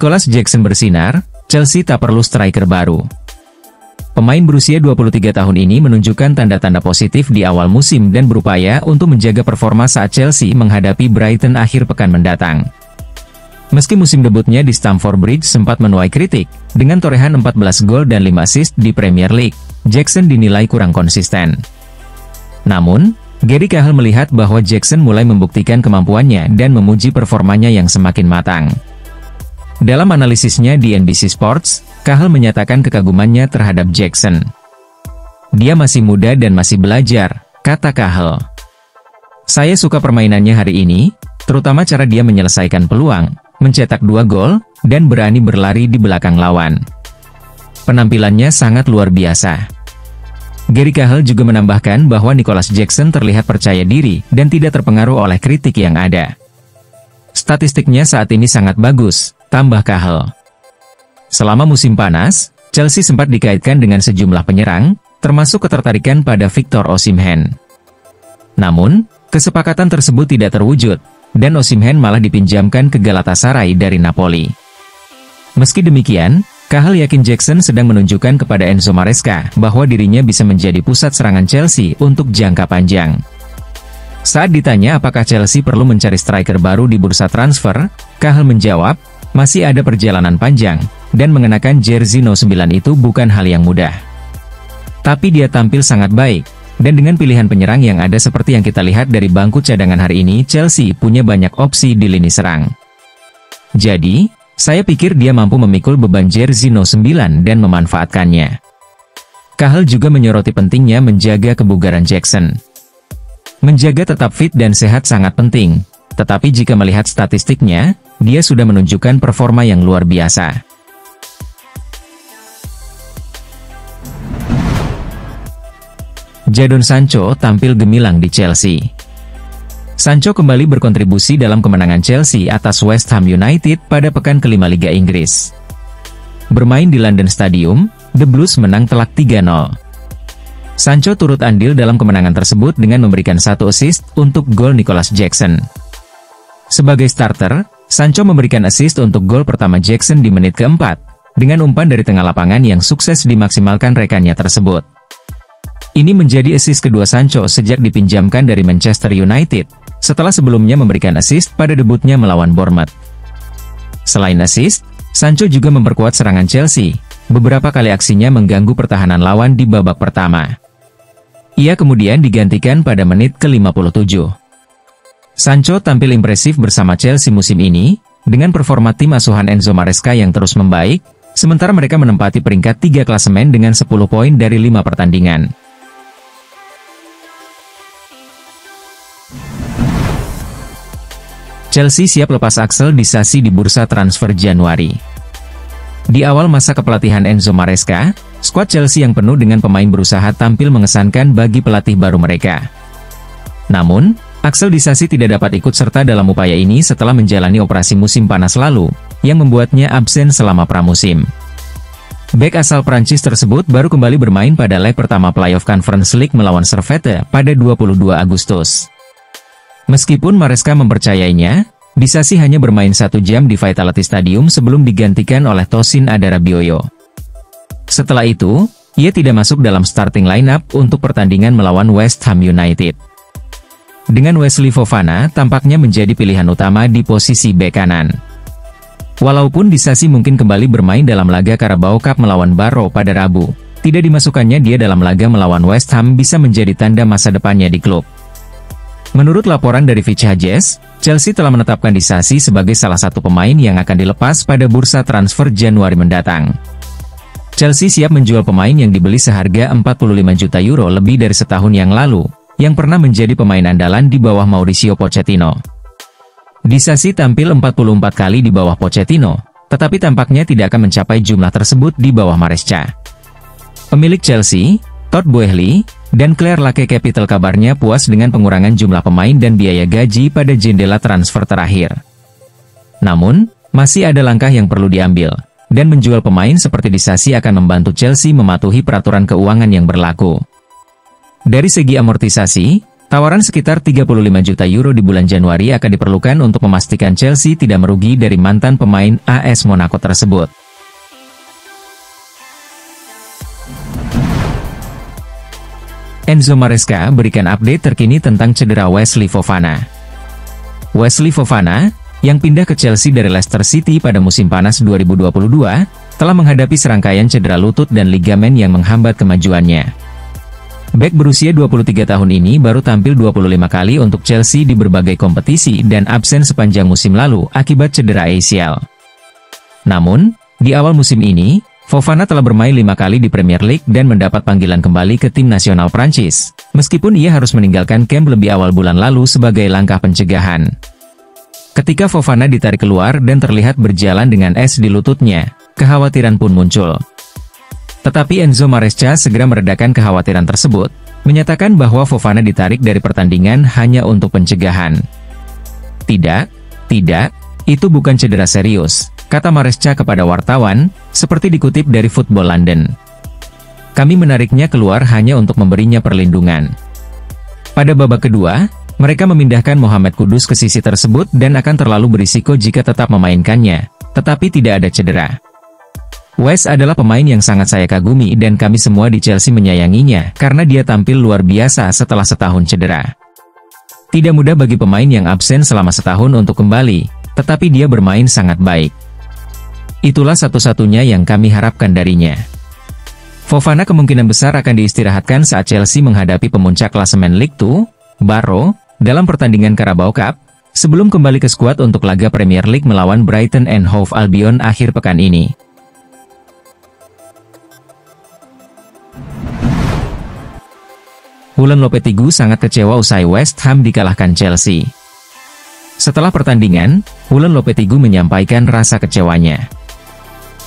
Nicholas Jackson bersinar, Chelsea tak perlu striker baru. Pemain berusia 23 tahun ini menunjukkan tanda-tanda positif di awal musim dan berupaya untuk menjaga performa saat Chelsea menghadapi Brighton akhir pekan mendatang. Meski musim debutnya di Stamford Bridge sempat menuai kritik, dengan torehan 14 gol dan 5 assist di Premier League, Jackson dinilai kurang konsisten. Namun, Gary Cahill melihat bahwa Jackson mulai membuktikan kemampuannya dan memuji performanya yang semakin matang. Dalam analisisnya di NBC Sports, Cahill menyatakan kekagumannya terhadap Jackson. Dia masih muda dan masih belajar, kata Cahill. Saya suka permainannya hari ini, terutama cara dia menyelesaikan peluang, mencetak dua gol, dan berani berlari di belakang lawan. Penampilannya sangat luar biasa. Gary Cahill juga menambahkan bahwa Nicholas Jackson terlihat percaya diri dan tidak terpengaruh oleh kritik yang ada. Statistiknya saat ini sangat bagus, tambah Cahill. Selama musim panas, Chelsea sempat dikaitkan dengan sejumlah penyerang, termasuk ketertarikan pada Victor Osimhen. Namun, kesepakatan tersebut tidak terwujud, dan Osimhen malah dipinjamkan ke Galatasaray dari Napoli. Meski demikian, Cahill yakin Jackson sedang menunjukkan kepada Enzo Maresca bahwa dirinya bisa menjadi pusat serangan Chelsea untuk jangka panjang. Saat ditanya apakah Chelsea perlu mencari striker baru di bursa transfer, Cahill menjawab, masih ada perjalanan panjang, dan mengenakan jersey No 9 itu bukan hal yang mudah. Tapi dia tampil sangat baik, dan dengan pilihan penyerang yang ada seperti yang kita lihat dari bangku cadangan hari ini, Chelsea punya banyak opsi di lini serang. Jadi, saya pikir dia mampu memikul beban jersey No 9 dan memanfaatkannya. Cahill juga menyoroti pentingnya menjaga kebugaran Jackson. Menjaga tetap fit dan sehat sangat penting, tetapi jika melihat statistiknya, dia sudah menunjukkan performa yang luar biasa. Jadon Sancho tampil gemilang di Chelsea. Sancho kembali berkontribusi dalam kemenangan Chelsea atas West Ham United pada pekan kelima Liga Inggris. Bermain di London Stadium, The Blues menang telak 3-0. Sancho turut andil dalam kemenangan tersebut dengan memberikan satu assist untuk gol Nicholas Jackson. Sebagai starter, Sancho memberikan assist untuk gol pertama Jackson di menit keempat, dengan umpan dari tengah lapangan yang sukses dimaksimalkan rekannya tersebut. Ini menjadi assist kedua Sancho sejak dipinjamkan dari Manchester United, setelah sebelumnya memberikan assist pada debutnya melawan Bournemouth. Selain assist, Sancho juga memperkuat serangan Chelsea, beberapa kali aksinya mengganggu pertahanan lawan di babak pertama. Ia kemudian digantikan pada menit ke-57. Sancho tampil impresif bersama Chelsea musim ini, dengan performa tim asuhan Enzo Maresca yang terus membaik, sementara mereka menempati peringkat 3 klasemen dengan 10 poin dari 5 pertandingan. Chelsea siap lepas Axel di Sasi di bursa transfer Januari. Di awal masa kepelatihan Enzo Maresca, skuad Chelsea yang penuh dengan pemain berusaha tampil mengesankan bagi pelatih baru mereka. Namun, Axel Disasi tidak dapat ikut serta dalam upaya ini setelah menjalani operasi musim panas lalu, yang membuatnya absen selama pramusim. Back asal Prancis tersebut baru kembali bermain pada leg pertama playoff Conference League melawan Servette pada 22 Agustus. Meskipun Maresca mempercayainya, Disasi hanya bermain satu jam di Vitality Stadium sebelum digantikan oleh Tosin Adarabioyo. Setelah itu, ia tidak masuk dalam starting lineup untuk pertandingan melawan West Ham United. Dengan Wesley Fofana tampaknya menjadi pilihan utama di posisi bek kanan. Walaupun Disasi mungkin kembali bermain dalam laga Carabao Cup melawan Barrow pada Rabu, tidak dimasukkannya dia dalam laga melawan West Ham bisa menjadi tanda masa depannya di klub. Menurut laporan dari Fitch Hedges, Chelsea telah menetapkan Disasi sebagai salah satu pemain yang akan dilepas pada bursa transfer Januari mendatang. Chelsea siap menjual pemain yang dibeli seharga 45 juta euro lebih dari setahun yang lalu, yang pernah menjadi pemain andalan di bawah Mauricio Pochettino. Disasi tampil 44 kali di bawah Pochettino, tetapi tampaknya tidak akan mencapai jumlah tersebut di bawah Maresca. Pemilik Chelsea, Todd Boehly, dan Claire Lake Capital kabarnya puas dengan pengurangan jumlah pemain dan biaya gaji pada jendela transfer terakhir. Namun, masih ada langkah yang perlu diambil, dan menjual pemain seperti Disasi akan membantu Chelsea mematuhi peraturan keuangan yang berlaku. Dari segi amortisasi, Tawaran sekitar 35 juta euro di bulan Januari akan diperlukan untuk memastikan Chelsea tidak merugi dari mantan pemain AS Monaco tersebut. Enzo Maresca berikan update terkini tentang cedera Wesley Fofana. Wesley Fofana, yang pindah ke Chelsea dari Leicester City pada musim panas 2022, telah menghadapi serangkaian cedera lutut dan ligamen yang menghambat kemajuannya. Beck berusia 23 tahun ini baru tampil 25 kali untuk Chelsea di berbagai kompetisi dan absen sepanjang musim lalu akibat cedera ACL. Namun, di awal musim ini, Fofana telah bermain lima kali di Premier League dan mendapat panggilan kembali ke tim nasional Prancis, meskipun ia harus meninggalkan camp lebih awal bulan lalu sebagai langkah pencegahan. Ketika Fofana ditarik keluar dan terlihat berjalan dengan es di lututnya, kekhawatiran pun muncul. Tetapi Enzo Maresca segera meredakan kekhawatiran tersebut, menyatakan bahwa Fofana ditarik dari pertandingan hanya untuk pencegahan. Tidak, tidak, itu bukan cedera serius, kata Maresca kepada wartawan, seperti dikutip dari Football London. Kami menariknya keluar hanya untuk memberinya perlindungan. Pada babak kedua, mereka memindahkan Muhammad Kudus ke sisi tersebut dan akan terlalu berisiko jika tetap memainkannya, tetapi tidak ada cedera. West adalah pemain yang sangat saya kagumi dan kami semua di Chelsea menyayanginya karena dia tampil luar biasa setelah setahun cedera. Tidak mudah bagi pemain yang absen selama setahun untuk kembali, tetapi dia bermain sangat baik. Itulah satu-satunya yang kami harapkan darinya. Fofana kemungkinan besar akan diistirahatkan saat Chelsea menghadapi pemuncak klasemen League 2, Barrow, dalam pertandingan Carabao Cup, sebelum kembali ke skuad untuk laga Premier League melawan Brighton and Hove Albion akhir pekan ini. Hulen Lopetigu sangat kecewa usai West Ham dikalahkan Chelsea. Setelah pertandingan, Hulen Lopetigu menyampaikan rasa kecewanya.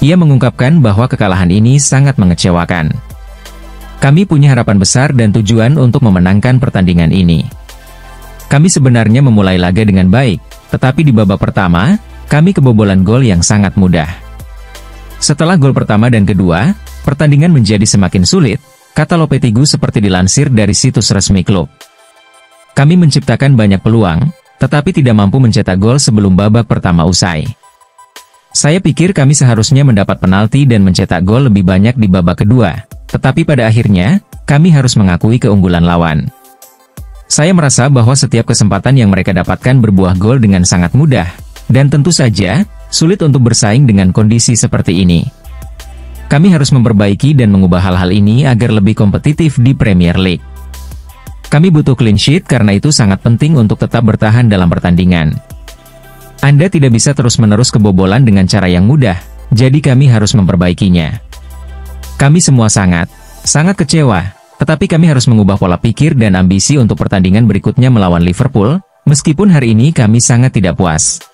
Ia mengungkapkan bahwa kekalahan ini sangat mengecewakan. Kami punya harapan besar dan tujuan untuk memenangkan pertandingan ini. Kami sebenarnya memulai laga dengan baik, tetapi di babak pertama, kami kebobolan gol yang sangat mudah. Setelah gol pertama dan kedua, pertandingan menjadi semakin sulit, Kata Lopetigu seperti dilansir dari situs resmi klub. Kami menciptakan banyak peluang, tetapi tidak mampu mencetak gol sebelum babak pertama usai. Saya pikir kami seharusnya mendapat penalti dan mencetak gol lebih banyak di babak kedua, tetapi pada akhirnya, kami harus mengakui keunggulan lawan. Saya merasa bahwa setiap kesempatan yang mereka dapatkan berbuah gol dengan sangat mudah, dan tentu saja, sulit untuk bersaing dengan kondisi seperti ini. Kami harus memperbaiki dan mengubah hal-hal ini agar lebih kompetitif di Premier League. Kami butuh clean sheet karena itu sangat penting untuk tetap bertahan dalam pertandingan. Anda tidak bisa terus-menerus kebobolan dengan cara yang mudah, jadi kami harus memperbaikinya. Kami semua sangat, sangat kecewa, tetapi kami harus mengubah pola pikir dan ambisi untuk pertandingan berikutnya melawan Liverpool, meskipun hari ini kami sangat tidak puas.